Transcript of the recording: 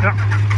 いや。